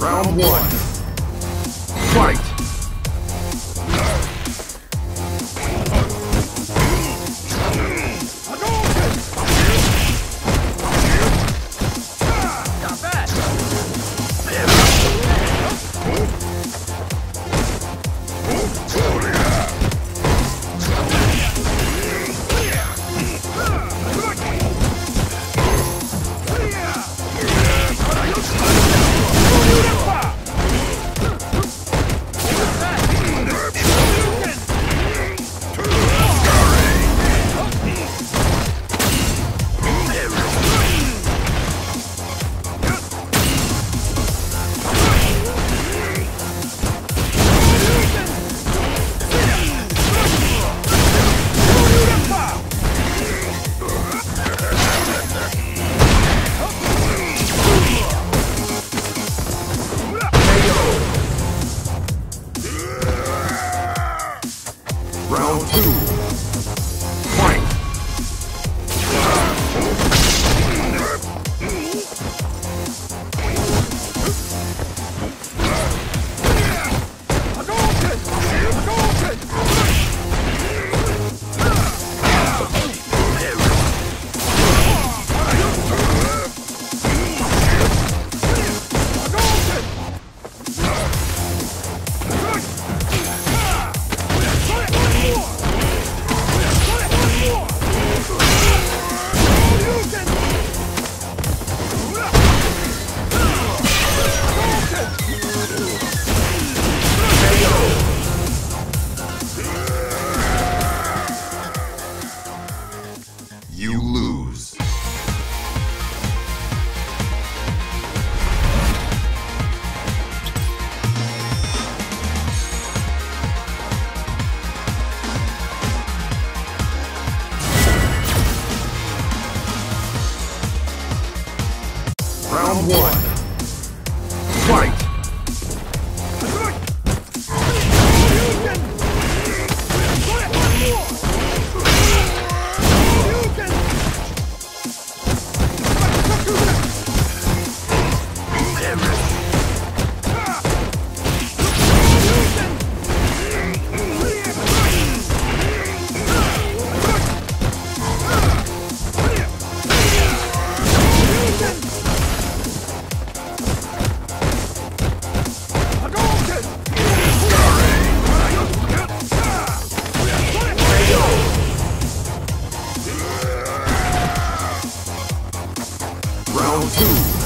Round one. Round two. Round two.